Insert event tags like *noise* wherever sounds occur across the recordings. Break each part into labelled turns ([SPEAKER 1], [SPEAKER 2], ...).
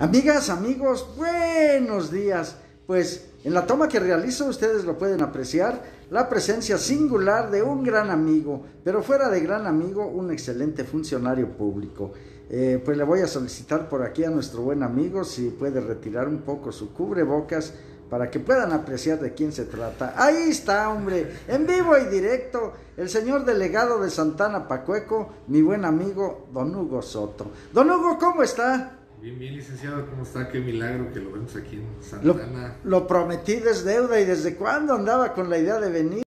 [SPEAKER 1] Amigas, amigos, buenos días. Pues en la toma que realizo ustedes lo pueden apreciar, la presencia singular de un gran amigo, pero fuera de gran amigo, un excelente funcionario público. Eh, pues le voy a solicitar por aquí a nuestro buen amigo si puede retirar un poco su cubrebocas para que puedan apreciar de quién se trata. Ahí está, hombre, en vivo y directo, el señor delegado de Santana Pacueco, mi buen amigo Don Hugo Soto. Don Hugo, ¿cómo está?
[SPEAKER 2] Bien, bien, licenciado, ¿cómo está? Qué milagro que lo vemos aquí en Santana.
[SPEAKER 1] Lo, prometí desde deuda y desde cuándo andaba con la idea de venir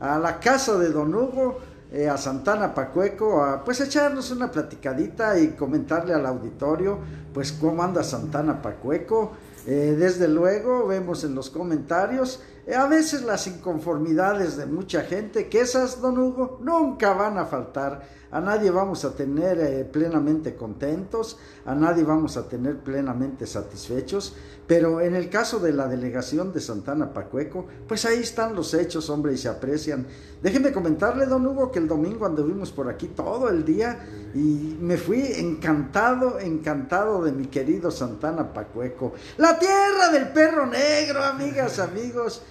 [SPEAKER 1] a la casa de Don Hugo, eh, a Santana Pacueco, a pues echarnos una platicadita y comentarle al auditorio, pues cómo anda Santana Pacueco. Eh, desde luego, vemos en los comentarios a veces las inconformidades de mucha gente, que esas, don Hugo, nunca van a faltar. A nadie vamos a tener eh, plenamente contentos, a nadie vamos a tener plenamente satisfechos, pero en el caso de la delegación de Santana Pacueco, pues ahí están los hechos, hombre, y se aprecian. Déjeme comentarle, don Hugo, que el domingo anduvimos por aquí todo el día y me fui encantado, encantado de mi querido Santana Pacueco. La tierra del perro negro, amigas, amigos.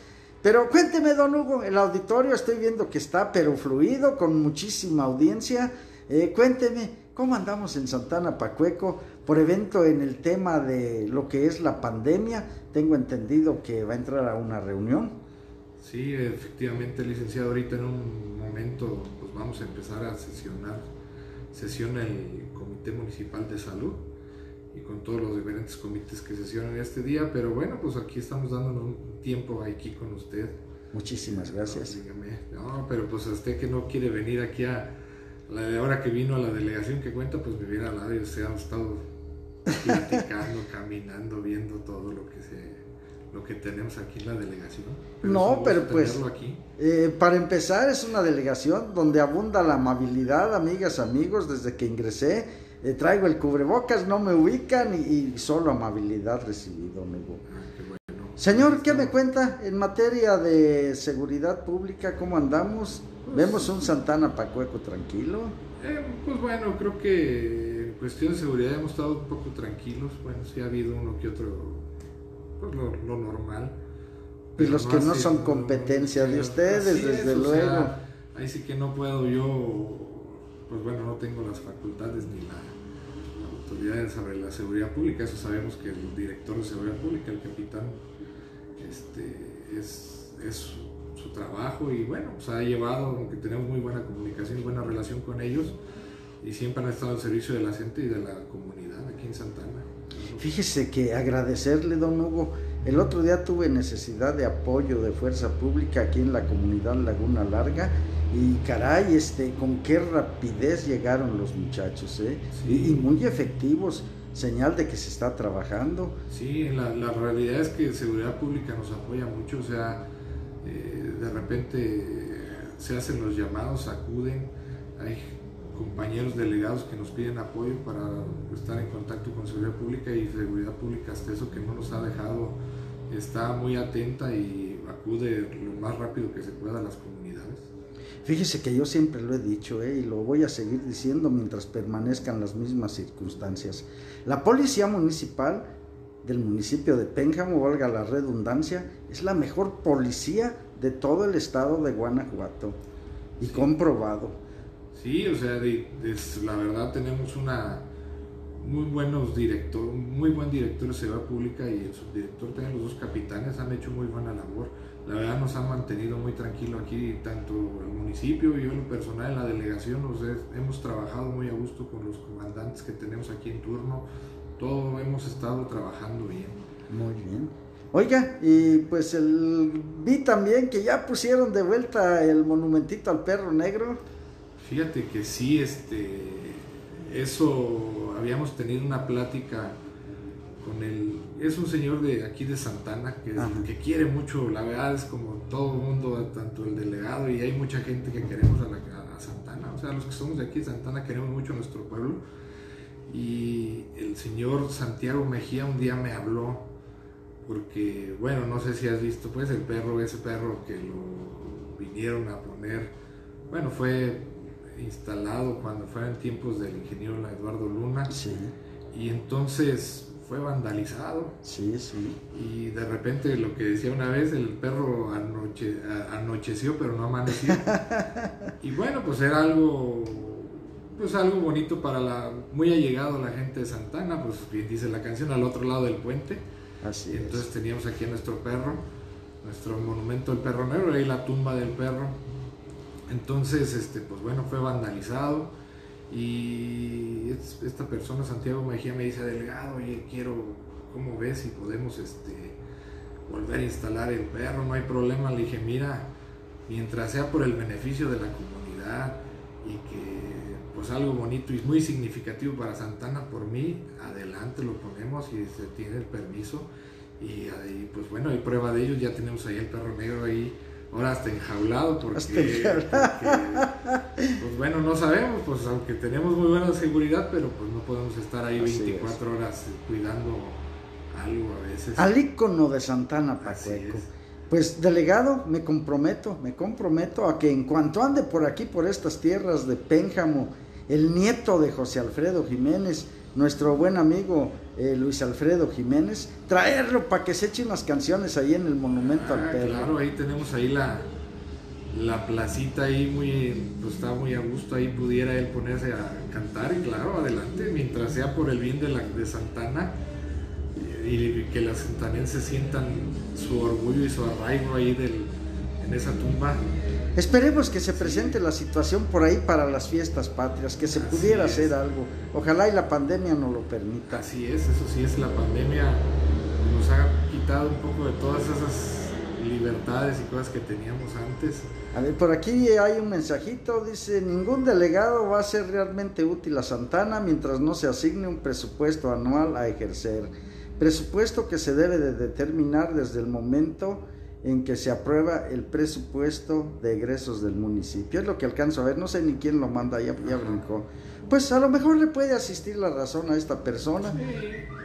[SPEAKER 1] Pero cuénteme, don Hugo, el auditorio estoy viendo que está pero fluido, con muchísima audiencia. Eh, cuénteme, ¿cómo andamos en Santana Pacueco por evento en el tema de lo que es la pandemia? Tengo entendido que va a entrar a una reunión.
[SPEAKER 2] Sí, efectivamente, licenciado, ahorita en un momento pues vamos a empezar a sesionar, sesiona el Comité Municipal de Salud y con todos los diferentes comités que sesionan este día, pero bueno, pues aquí estamos dando un tiempo aquí con usted.
[SPEAKER 1] Muchísimas gracias.
[SPEAKER 2] No, pero pues usted que no quiere venir aquí a la hora que vino a la delegación que cuenta, pues me viene al lado y usted ha estado platicando, *laughs* caminando, viendo todo lo que se lo que tenemos aquí en la delegación.
[SPEAKER 1] no, pero pues eh, para empezar es una delegación donde abunda la amabilidad, amigas, amigos, desde que ingresé eh, traigo el cubrebocas, no me ubican y, solo amabilidad recibido, amigo. Ah, Señor, ¿qué me cuenta en materia de seguridad pública? ¿Cómo andamos? Pues ¿Vemos un Santana Pacueco tranquilo?
[SPEAKER 2] Eh, pues bueno, creo que en cuestión de seguridad hemos estado un poco tranquilos. Bueno, sí ha habido uno que otro, pues lo, normal.
[SPEAKER 1] Y los que no son competencia de ustedes, desde luego.
[SPEAKER 2] ahí sí que no puedo yo, pues bueno, no tengo las facultades ni la sobre la seguridad pública, eso sabemos que el director de seguridad pública, el capitán, este, es, es su, trabajo y bueno, pues ha llevado, aunque tenemos muy buena comunicación y buena relación con ellos, y siempre han estado al servicio de la gente y de la comunidad aquí en Santana.
[SPEAKER 1] Fíjese que agradecerle, don Hugo, el otro día tuve necesidad de apoyo de fuerza pública aquí en la comunidad Laguna Larga y caray, este, con qué rapidez llegaron los muchachos, ¿eh? Y, muy efectivos, señal de que se está trabajando.
[SPEAKER 2] Sí, la, la realidad es que Seguridad Pública nos apoya mucho, o sea, eh, de repente se hacen los llamados, acuden, hay compañeros delegados que nos piden apoyo para estar en contacto con Seguridad Pública y Seguridad Pública hasta eso que no nos ha dejado, está muy atenta y acude lo más rápido que se pueda a las comunidades
[SPEAKER 1] Fíjese que yo siempre lo he dicho ¿eh? y lo voy a seguir diciendo mientras permanezcan las mismas circunstancias. La policía municipal del municipio de Pénjamo, valga la redundancia, es la mejor policía de todo el estado de Guanajuato y comprobado.
[SPEAKER 2] Sí, o sea, la verdad tenemos una muy buenos director, muy buen director de seguridad pública y el subdirector, también los dos capitanes han hecho muy buena labor la verdad nos ha mantenido muy tranquilo aquí, tanto el municipio y yo en lo personal en la delegación, nos hemos trabajado muy a gusto con los comandantes que tenemos aquí en turno, todo hemos estado trabajando bien.
[SPEAKER 1] Muy bien. Oiga, y pues el, vi también que ya pusieron de vuelta el monumentito al perro negro.
[SPEAKER 2] Fíjate que sí, este, eso habíamos tenido una plática con el es un señor de aquí de Santana que, que, quiere mucho, la verdad es como todo el mundo, tanto el delegado y hay mucha gente que queremos a, la, a Santana, o sea, los que somos de aquí de Santana queremos mucho a nuestro pueblo y el señor Santiago Mejía un día me habló porque, bueno, no sé si has visto pues el perro, ese perro que lo vinieron a poner, bueno, fue instalado cuando fueron tiempos del ingeniero Eduardo Luna. Sí. Y entonces fue vandalizado.
[SPEAKER 1] Sí, sí.
[SPEAKER 2] Y de repente lo que decía una vez, el perro anoche, anocheció pero no amaneció. *laughs* y bueno, pues era algo pues algo bonito para la muy allegado la gente de Santana, pues bien dice la canción al otro lado del puente.
[SPEAKER 1] Así
[SPEAKER 2] entonces teníamos aquí a nuestro perro, nuestro monumento del perro negro, ahí la tumba del perro. Entonces, este, pues bueno, fue vandalizado y esta persona, Santiago Mejía, me dice, delegado, oye, quiero, ¿cómo ves si podemos este, volver a instalar el perro? No hay problema. Le dije, mira, mientras sea por el beneficio de la comunidad y que pues algo bonito y muy significativo para Santana, por mí, adelante lo ponemos y se tiene el permiso. Y ahí, pues bueno, hay prueba de ello, ya tenemos ahí el perro negro ahí ahora hasta enjaulado porque, pues bueno no sabemos pues aunque tenemos muy buena seguridad pero pues no podemos estar ahí 24 horas cuidando algo a veces.
[SPEAKER 1] Al ícono de Santana Pacheco. pues delegado me comprometo me comprometo a que en cuanto ande por aquí por estas tierras de Pénjamo el nieto de José Alfredo Jiménez nuestro buen amigo eh, Luis Alfredo Jiménez, traerlo para que se eche unas canciones ahí en el Monumento al
[SPEAKER 2] ah,
[SPEAKER 1] Perro.
[SPEAKER 2] Claro, ahí tenemos ahí la, la placita ahí muy, pues está muy a gusto, ahí pudiera él ponerse a cantar y claro, adelante, mientras sea por el bien de, la, de Santana y, que los santanenses sientan su orgullo y su arraigo ahí del, en esa tumba
[SPEAKER 1] Esperemos que se presente la situación por ahí para las fiestas patrias, que se pudiera hacer algo. Ojalá y la pandemia nos lo permita.
[SPEAKER 2] Así es, eso sí es, la pandemia nos ha quitado un poco de todas esas libertades y cosas que teníamos antes.
[SPEAKER 1] A ver, por aquí hay un mensajito, dice, ningún delegado va a ser realmente útil a Santana mientras no se asigne un presupuesto anual a ejercer. Presupuesto que se debe de determinar desde el momento en que se aprueba el presupuesto de egresos del municipio. Es lo que alcanzo a ver, no sé ni quién lo manda, ya, ya brincó. Pues a lo mejor le puede asistir la razón a esta persona,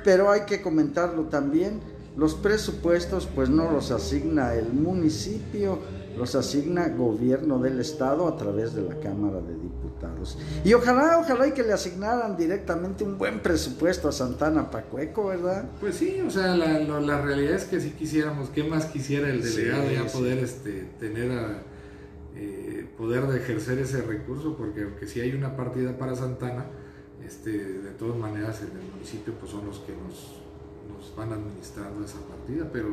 [SPEAKER 1] pero hay que comentarlo también. Los presupuestos pues no los asigna el municipio, los asigna gobierno del estado a través de la Cámara de Diputados. Y ojalá, ojalá y que le asignaran directamente un buen presupuesto a Santana Pacueco, ¿verdad?
[SPEAKER 2] Pues sí, o sea, la, la realidad es que si quisiéramos, ¿qué más quisiera el delegado ya poder este, tener a, eh, poder de ejercer ese recurso? Porque aunque sí hay una partida para Santana, este, de todas maneras en el municipio pues son los que nos van administrando esa partida, pero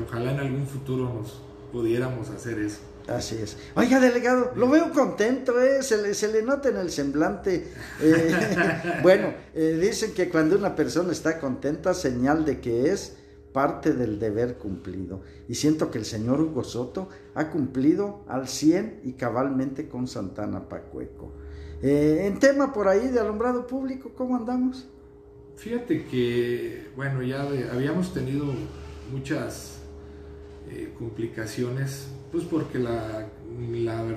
[SPEAKER 2] ojalá en algún futuro nos pudiéramos hacer eso.
[SPEAKER 1] Así es. Oiga, delegado, lo veo contento, ¿eh? se, le, se le nota en el semblante. Eh, *laughs* bueno, eh, dicen que cuando una persona está contenta, señal de que es parte del deber cumplido. Y siento que el señor Hugo Soto ha cumplido al 100 y cabalmente con Santana Pacueco. Eh, en tema por ahí de alumbrado público, ¿cómo andamos?
[SPEAKER 2] Fíjate que, bueno, ya habíamos tenido muchas eh, complicaciones, pues porque la,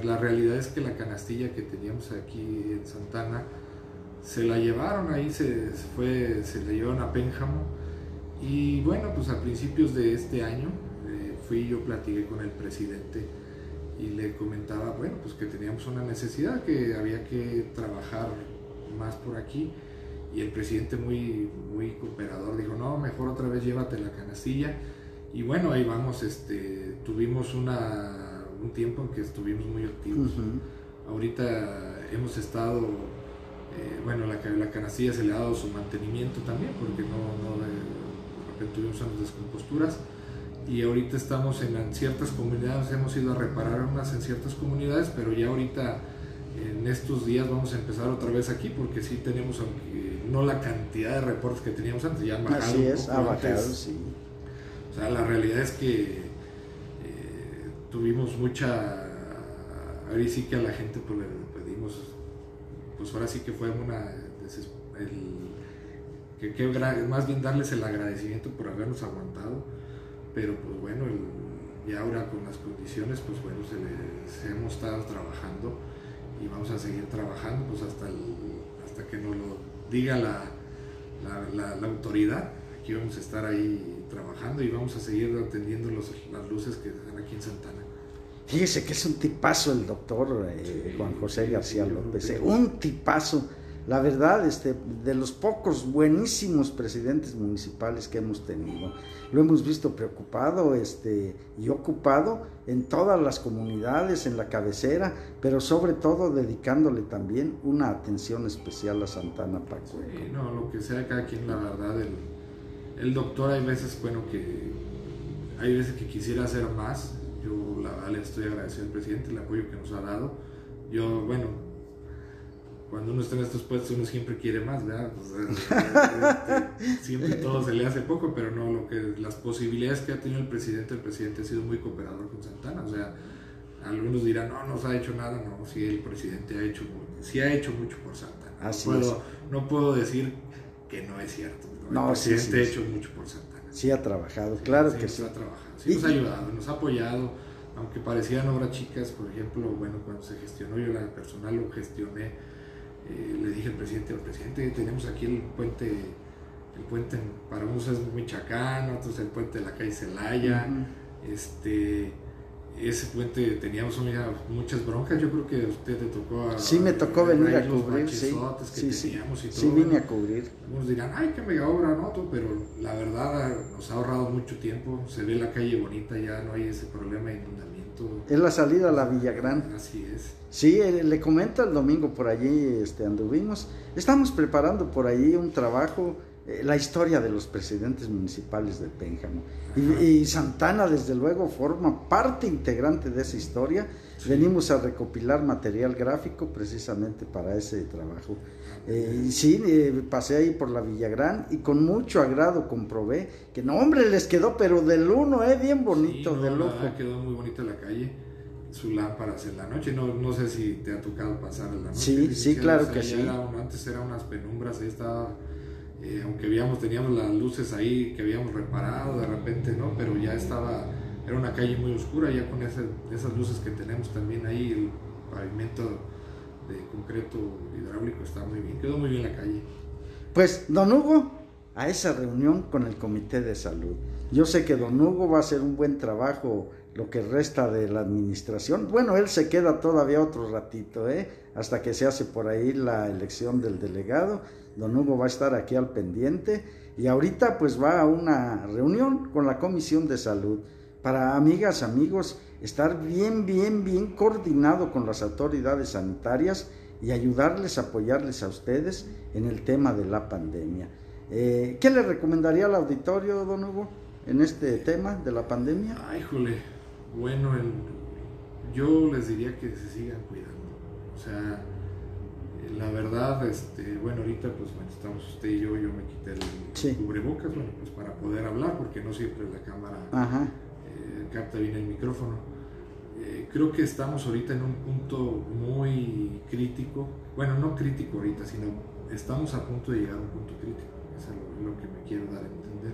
[SPEAKER 2] la, realidad es que la canastilla que teníamos aquí en Santana se la llevaron ahí, se, fue, se la llevaron a Pénjamo. Y bueno, pues a principios de este año eh, fui yo platiqué con el presidente y le comentaba, bueno, pues que teníamos una necesidad, que había que trabajar más por aquí y el presidente muy, muy cooperador dijo, no, mejor otra vez llévate la canastilla y bueno, ahí vamos, este, tuvimos una, un tiempo en que estuvimos muy activos. Ahorita hemos estado, eh, bueno, la, la canastilla se le ha dado su mantenimiento también, porque no, no de, repente tuvimos unas descomposturas. Y ahorita estamos en, ciertas comunidades, hemos ido a reparar unas en ciertas comunidades, pero ya ahorita en estos días vamos a empezar otra vez aquí porque sí tenemos, aunque no la cantidad de reportes que teníamos antes, ya han bajado.
[SPEAKER 1] Así es, ha bajado, sí
[SPEAKER 2] o sea, la realidad es que eh, tuvimos mucha... Ahora sí que a la gente pues, le pedimos, pues ahora sí que fue una... El, que, más bien darles el agradecimiento por habernos aguantado, pero pues bueno, y ahora con las condiciones, pues bueno, se, hemos estado trabajando y vamos a seguir trabajando pues hasta, hasta que lo diga la, la, la autoridad aquí vamos a estar ahí trabajando y vamos a seguir atendiendo los, las luces que están aquí en Santana.
[SPEAKER 1] Fíjese que es un tipazo el doctor eh, Juan José García López, eh, un tipazo. La verdad, este, de los pocos buenísimos presidentes municipales que hemos tenido. Lo hemos visto preocupado este, y ocupado en todas las comunidades, en la cabecera, pero sobre todo dedicándole también una atención especial a Santana Paco.
[SPEAKER 2] Sí, lo que sea cada quien, la verdad, el, el doctor hay veces, bueno, que hay veces que quisiera hacer más. Yo la le estoy agradecido al presidente el apoyo que nos ha dado. Yo, bueno, cuando uno está en estos puestos uno siempre quiere más, ¿verdad? Este, *laughs* siempre todo se le hace poco, pero no, lo que las posibilidades que ha tenido el presidente, el presidente ha sido muy cooperador con Santana, o sea, algunos dirán, no, no se ha hecho nada, no, sí, el presidente ha hecho, sí ha hecho mucho por Santana. no, puedo, no puedo decir que no es cierto, ¿no? el presidente ha hecho mucho por Santana.
[SPEAKER 1] Sí ha trabajado, claro que sí.
[SPEAKER 2] ha trabajado, sí nos ha ayudado, nos ha apoyado, aunque parecían obras chicas, por ejemplo, bueno, cuando se gestionó, yo la personal lo gestioné, eh, le dije al presidente, al presidente, tenemos aquí el puente, el puente para unos es Michacán, otros el puente de la calle Celaya, este, ese puente teníamos muchas broncas, yo creo que a usted le tocó a,
[SPEAKER 1] Sí, me tocó venir a cubrir, sí,
[SPEAKER 2] que sí, teníamos y
[SPEAKER 1] sí, vine a cubrir.
[SPEAKER 2] Algunos dirán, ay, qué mega obra, ¿no? Pero la verdad nos ha ahorrado mucho tiempo, se ve la calle bonita, ya no hay ese problema de inundación
[SPEAKER 1] es la salida a la Villagrán.
[SPEAKER 2] Así es.
[SPEAKER 1] Sí, eh, le comento el domingo por allí este, anduvimos. Estamos preparando por allí un trabajo, la historia de los presidentes municipales de Pénjamo. Y, Santana, desde luego, forma parte integrante de esa historia. Venimos a recopilar material gráfico precisamente para ese trabajo. Eh, y sí, pasé ahí por la Villagrán y con mucho agrado comprobé que no, hombre, les quedó, pero del uno, eh, bien bonito, de lujo.
[SPEAKER 2] quedó muy bonita la calle, su lámparas en la noche. No, no sé si te ha tocado pasar en la noche.
[SPEAKER 1] Sí, sí, claro que sí.
[SPEAKER 2] antes eran unas penumbras, ahí estaba, eh, aunque teníamos las luces ahí que habíamos reparado, de repente, ¿no? Pero ya estaba, era una calle muy oscura, ya con esas luces que tenemos también ahí, el pavimento de concreto hidráulico está muy bien, quedó muy bien la calle.
[SPEAKER 1] Pues, don Hugo, a esa reunión con el Comité de Salud. Yo sé que don Hugo va a hacer un buen trabajo lo que resta de la administración. Bueno, él se queda todavía otro ratito, ¿eh? hasta que se hace por ahí la elección del delegado. Don Hugo va a estar aquí al pendiente y ahorita pues va a una reunión con la Comisión de Salud para amigas, amigos, estar bien, bien, bien coordinado con las autoridades sanitarias y ayudarles, apoyarles a ustedes en el tema de la pandemia. Eh, ¿Qué le recomendaría al auditorio, don Hugo, en este tema de la pandemia?
[SPEAKER 2] Ay, jole, bueno, yo les diría que se sigan cuidando. O sea, la verdad, este, bueno, ahorita pues bueno, estamos usted y yo, yo me quité el cubrebocas, bueno, pues para poder hablar, porque no siempre la cámara eh, capta bien el micrófono eh, creo que estamos ahorita en un punto muy crítico, bueno, no crítico ahorita, sino estamos a punto de llegar a un punto crítico, eso es lo, que me quiero dar a entender.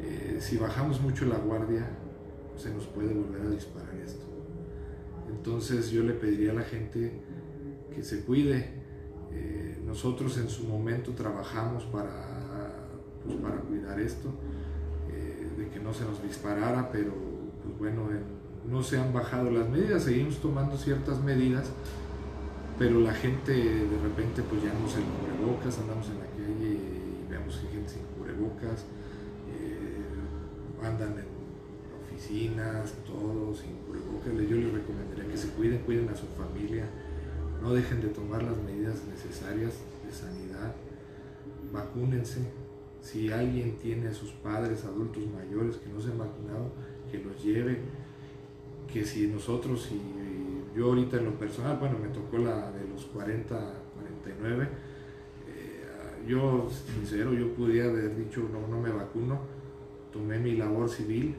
[SPEAKER 2] Eh, si bajamos mucho la guardia, se nos puede volver a disparar esto. Entonces yo le pediría a la gente que se cuide. Eh, nosotros en su momento trabajamos para, pues, para cuidar esto, de que no se nos disparara, pero pues bueno, en, no se han bajado las medidas, seguimos tomando ciertas medidas, pero la gente de repente pues ya no se cubrebocas, andamos en la calle y vemos gente sin cubrebocas, eh, andan en oficinas, todos sin cubrebocas, yo les recomendaría que se cuiden, cuiden a su familia, no dejen de tomar las medidas necesarias de sanidad, vacúnense, si alguien tiene a sus padres, adultos mayores que no se han vacunado, que los lleve que si nosotros, y yo ahorita en lo personal, bueno, me tocó la de los 40, 49, eh, yo, sincero, yo podría haber dicho, no, no me vacuno, tomé mi labor civil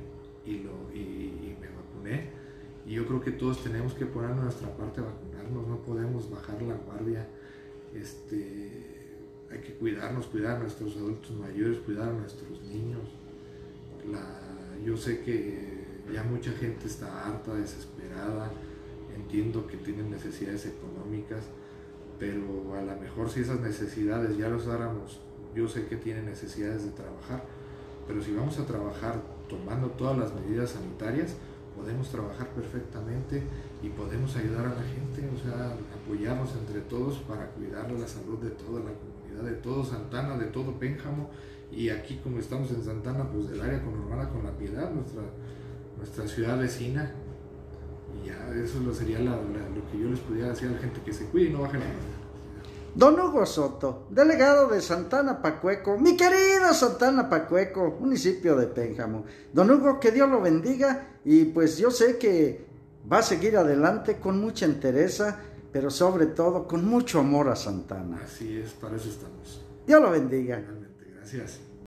[SPEAKER 2] y, lo, y, me vacuné. Y yo creo que todos tenemos que poner nuestra parte a vacunarnos, no podemos bajar la guardia. Este, hay que cuidarnos, cuidar a nuestros adultos mayores, cuidar a nuestros niños. Yo sé que ya mucha gente está harta, desesperada, entiendo que tienen necesidades económicas, pero a lo mejor si esas necesidades ya los dáramos, yo sé que tienen necesidades de trabajar, pero si vamos a trabajar tomando todas las medidas sanitarias, podemos trabajar perfectamente y podemos ayudar a la gente, o sea, apoyarnos entre todos para cuidar la salud de toda la comunidad, de todo Santana, de todo Pénjamo y aquí como estamos en Santana, pues del área conurbana con la piedad, nuestra, nuestra ciudad vecina. Y ya eso sería lo que yo les pudiera decir a la gente, que se cuide y no bajen la
[SPEAKER 1] Don Hugo Soto, delegado de Santana Pacueco, mi querido Santana Pacueco, municipio de Pénjamo. Don Hugo, que Dios lo bendiga y pues yo sé que va a seguir adelante con mucha entereza, pero sobre todo con mucho amor a Santana.
[SPEAKER 2] Así es, para eso estamos.
[SPEAKER 1] Dios lo bendiga.
[SPEAKER 2] Realmente, gracias.